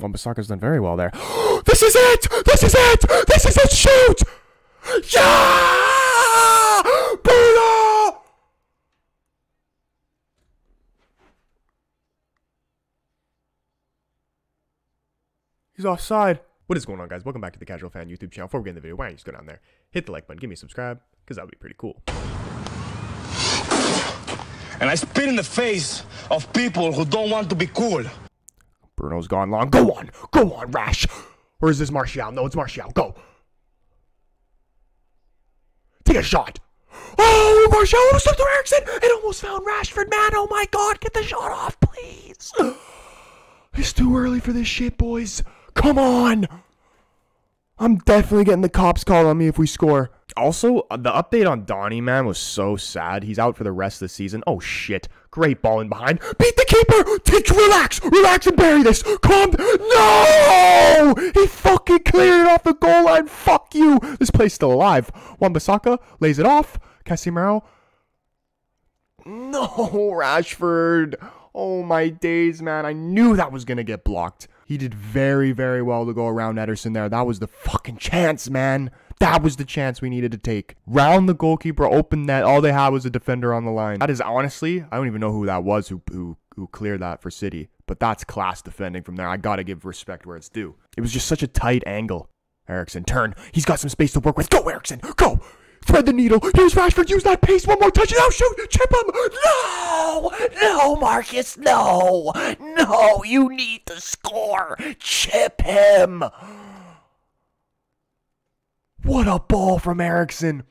Wan-Bissaka's done very well there. this is it! This is it! This is it! Shoot! Yeah! Bruno! He's offside. What is going on, guys? Welcome back to the Casual Fan YouTube channel. Before we get in the video, why don't you just go down there, hit the like button, give me a subscribe, because that would be pretty cool. And I spit in the face of people who don't want to be cool. Bruno's gone long. Go on! Go on, Rash! Or is this Martial? No, it's Martial. Go! Take a shot! Oh, Martial almost Eriksen! It almost found Rashford, man! Oh my god, get the shot off, please! It's too early for this shit, boys. Come on! I'm definitely getting the cops called on me if we score. Also, uh, the update on Donny, man, was so sad. He's out for the rest of the season. Oh, shit. Great ball in behind. Beat the keeper! Take, relax! Relax and bury this! Calm No! He fucking cleared it off the goal line! Fuck you! This play's still alive. Wan-Bissaka lays it off. Casemiro. No, Rashford. Oh, my days, man. I knew that was going to get blocked. He did very, very well to go around Ederson there. That was the fucking chance, man. That was the chance we needed to take. Round the goalkeeper, open net. All they had was a defender on the line. That is honestly, I don't even know who that was who who, who cleared that for City. But that's class defending from there. I gotta give respect where it's due. It was just such a tight angle. Eriksen, turn. He's got some space to work with. Go, Eriksen. Go. Thread the needle. Here's Rashford. Use that pace. One more touch. Now shoot. Chip him. No. No, Marcus. No. No. You need to score. Chip him. What a ball from Eriksen.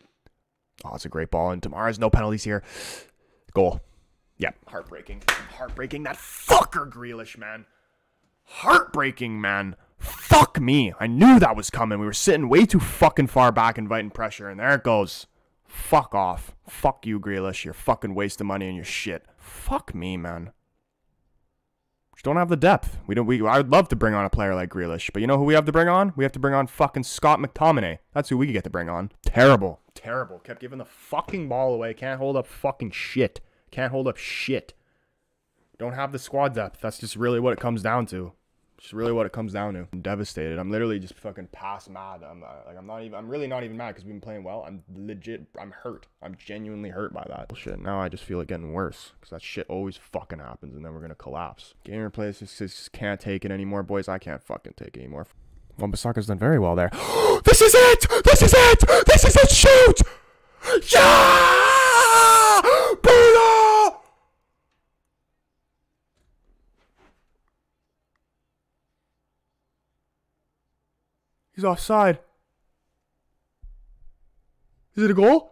Oh, it's a great ball. And Tomorrow's no penalties here. Goal. Yeah, heartbreaking. Heartbreaking. That fucker Grealish, man. Heartbreaking, man. Fuck me. I knew that was coming. We were sitting way too fucking far back inviting pressure, and there it goes. Fuck off. Fuck you, Grealish. You're fucking wasting money on your shit. Fuck me, man. Just don't have the depth. We don't. We. I would love to bring on a player like Grealish, but you know who we have to bring on? We have to bring on fucking Scott McTominay. That's who we get to bring on. Terrible. Terrible. Kept giving the fucking ball away. Can't hold up fucking shit. Can't hold up shit. Don't have the squad depth. That's just really what it comes down to. Just really what it comes down to. I'm devastated. I'm literally just fucking past mad. I'm uh, like, I'm not even. I'm really not even mad because we've been playing well. I'm legit. I'm hurt. I'm genuinely hurt by that shit. Now I just feel it getting worse because that shit always fucking happens, and then we're gonna collapse. Game replays just, just can't take it anymore, boys. I can't fucking take it anymore. Wan-Bissaka's done very well there. this is it! This is it! This is it! Shoot! Yeah! Bruno! He's offside. Is it a goal?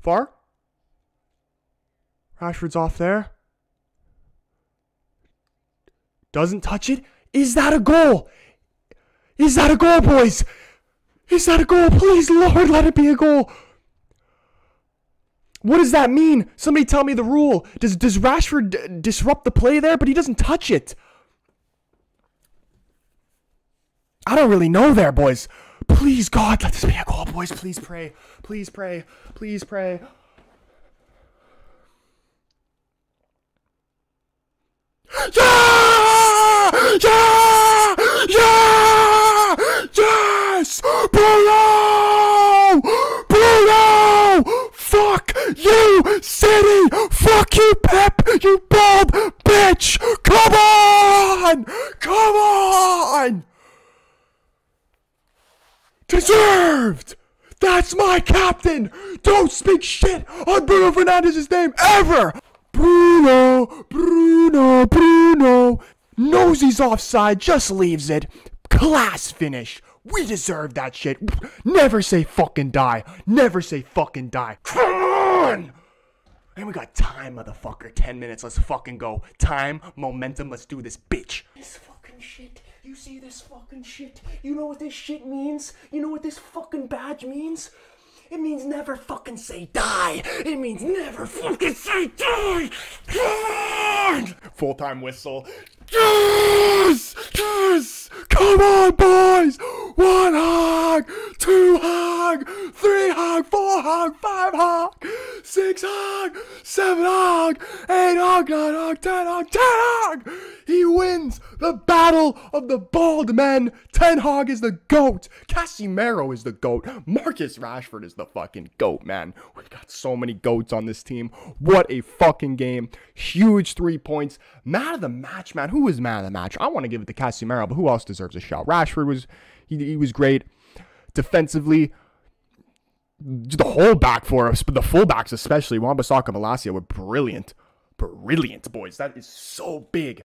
Far? Rashford's off there. Doesn't touch it. Is that a goal? Is that a goal, boys? Is that a goal? Please, Lord, let it be a goal. What does that mean? Somebody tell me the rule. Does does Rashford disrupt the play there, but he doesn't touch it? I don't really know there, boys. Please, God, let this be a goal, boys. Please pray. Please pray. Please pray. Yeah! Yeah! Yeah! Yes! Bruno! Bruno! Fuck you, City! Fuck you, Pep! You bald bitch! Come on! Come on! Deserved! That's my captain! Don't speak shit on Bruno Fernandes's name ever! Bruno, Bruno, Bruno. Knows he's offside, just leaves it. Class finish. We deserve that shit. Never say fucking die. Never say fucking die. Come on! And we got time, motherfucker. 10 minutes. Let's fucking go. Time, momentum. Let's do this, bitch. This fucking shit. You see this fucking shit? You know what this shit means? You know what this fucking badge means? It means never fucking say die. It means never fucking say die. Full time whistle. Yes! Yes! Come on, boys! One hug, two hug, three hug, four hug, five hug, six hog, seven hog, eight hog, nine hog, ten hog, ten hog. He wins the battle of the bald men. Ten hog is the goat. Casemiro is the goat. Marcus Rashford is the fucking goat, man. We got so many goats on this team. What a fucking game. Huge three points. Man of the match, man. Who was man of the match? I want to give it to Casemiro, but who else deserves a shout? Rashford was he, he was great defensively the whole back for us, but the fullbacks especially, Wan-Bissaka Malacia were brilliant. Brilliant, boys. That is so big.